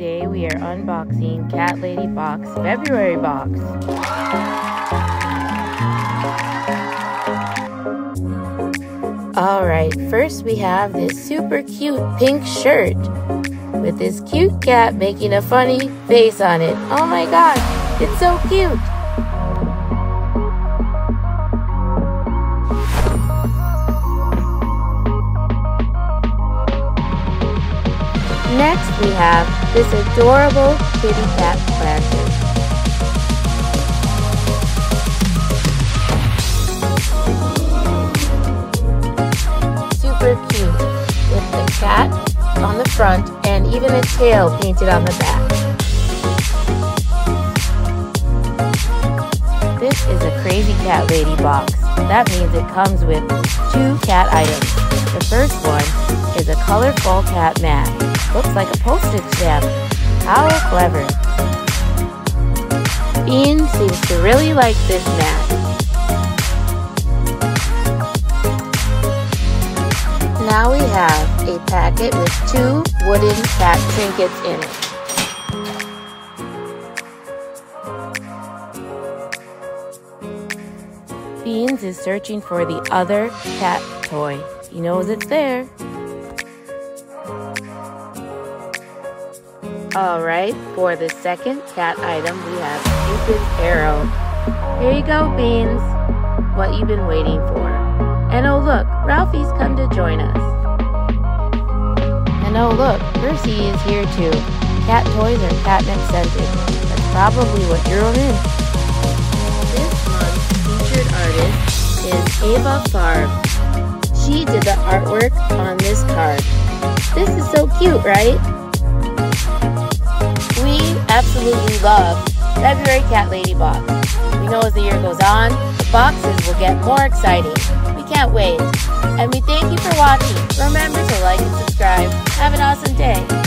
Today we are unboxing Cat Lady Box February box. Alright, first we have this super cute pink shirt with this cute cat making a funny face on it. Oh my god, it's so cute! Next we have this adorable kitty cat planter. Super cute with the cat on the front and even a tail painted on the back. This is a Crazy Cat Lady box. That means it comes with two cat items. The first one is a colorful cat mat. Looks like a postage stamp. How clever. Bean seems to really like this mat. Now we have a packet with two wooden cat trinkets in it. Beans is searching for the other cat toy. He knows it's there. Alright, for the second cat item, we have Cupid's arrow. Here you go, Beans. What you've been waiting for. And oh look, Ralphie's come to join us. And oh look, Percy is here too. Cat toys are catnip scented. That's probably what drew him in. This month's featured artist is Ava Farb. She did the artwork on this card. This is so cute, right? Absolutely love February Cat Lady Box. We know as the year goes on, the boxes will get more exciting. We can't wait. And we thank you for watching. Remember to like and subscribe. Have an awesome day.